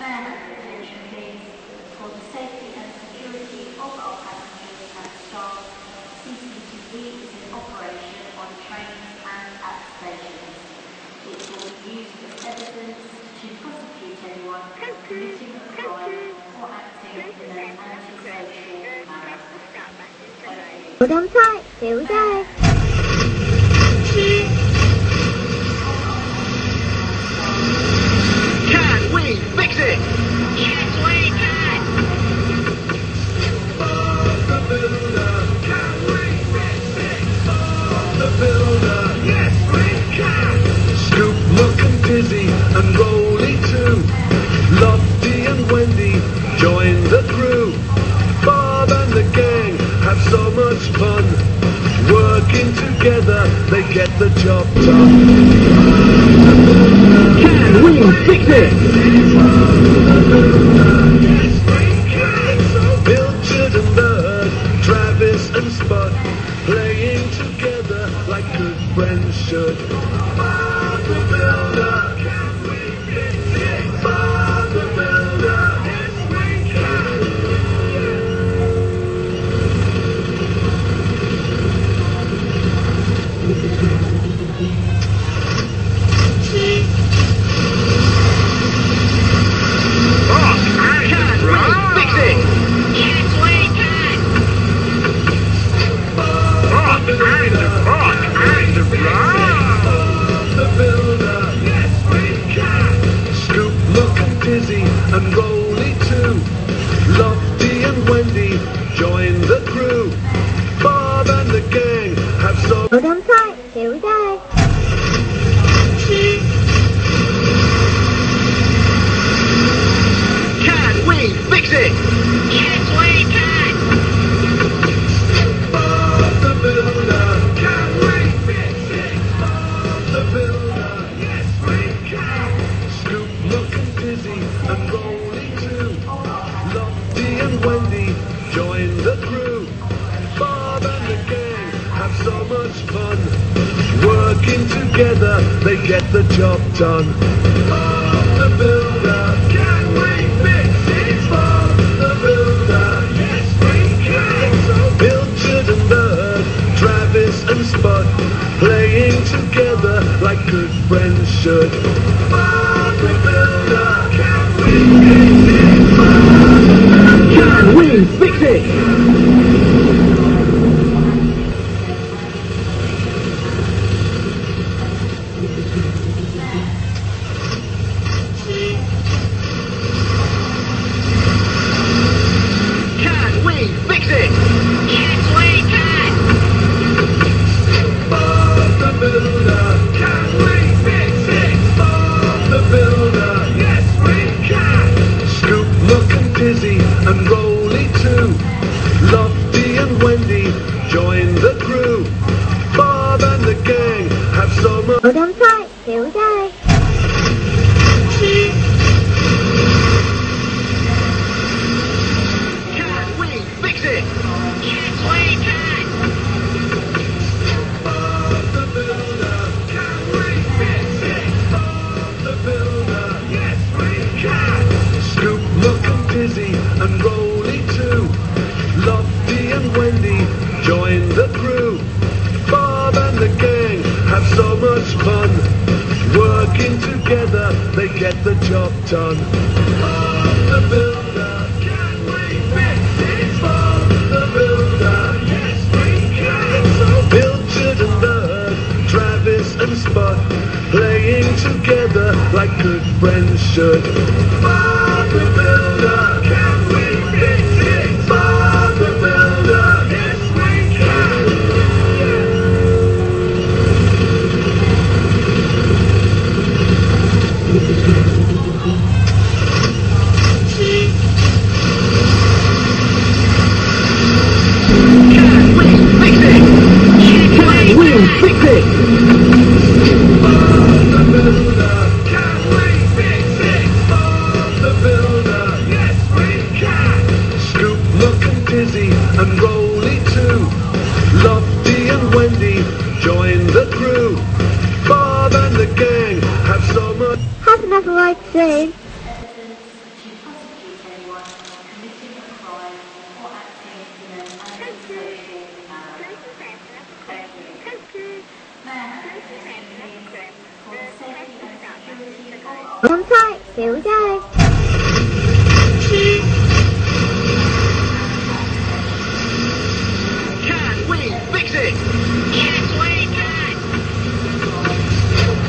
manner prevention rates for the safety and security of our passengers and staff, CCTV is in operation on trains and at stations. It will be used as evidence to prosecute anyone committing a crime or acting in an antisocial manner. Hold on tight, here we go. The job done. Hold on tight. Here we go. They get the job done. The. Can we fix the builder. Yes, we can. Travis and playing together like good friends should. And Roley too. Lofty and Wendy join the crew. Bob and the gang have so much fun. Working together, they get the job done. Bob the builder. Can we fix? Bob the builder. Yes, we can. And Travis and Spud, playing together like good friends should.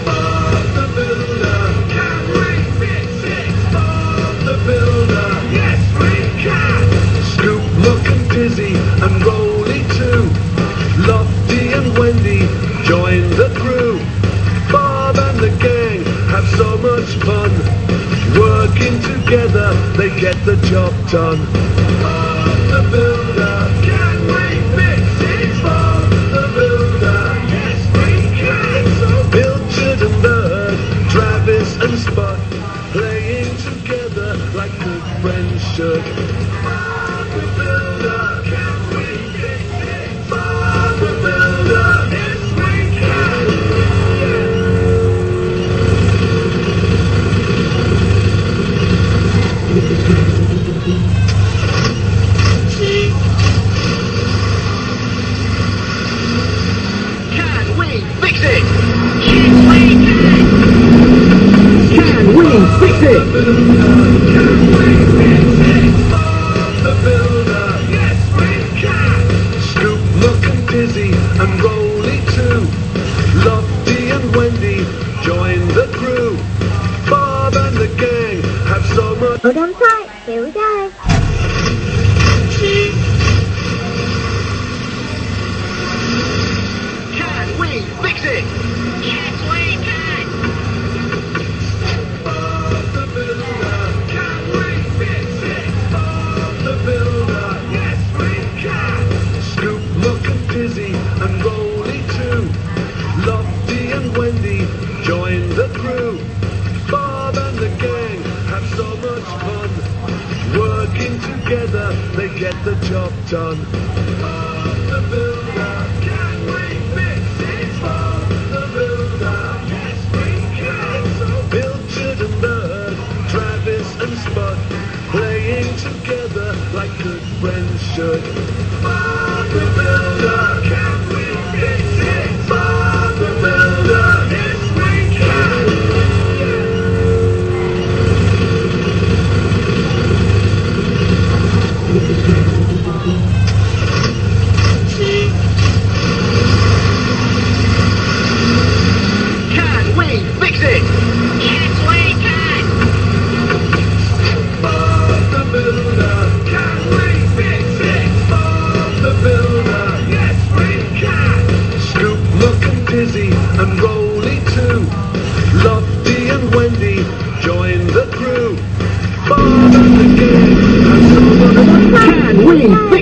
Bob the Builder. Can't it. Bob the Builder. Yes, we can. Scoop looking dizzy and Roley too. Lofty and Wendy join the crew. Bob and the gang have so much fun. Working together, they get the job done. Bob the shook. Dizzy and Roley too. Lofty and Wendy join the crew. Bob and the gang have so much... together they get the job done. And Travis and Spud, playing together like good friends should. Father Builder. Green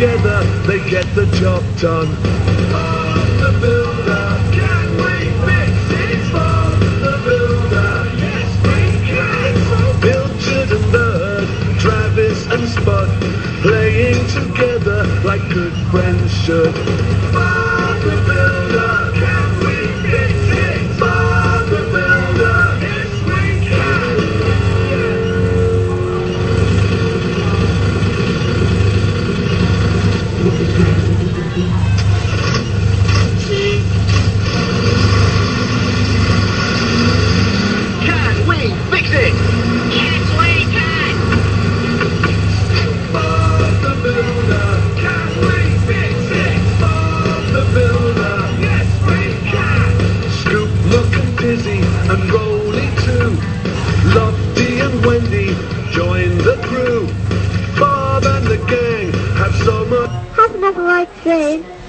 together, they get the job done. The can we fix the yes we can. Travis and playing together like good friends should. Join the crew. Bob and the gang have so much. Have never liked soon.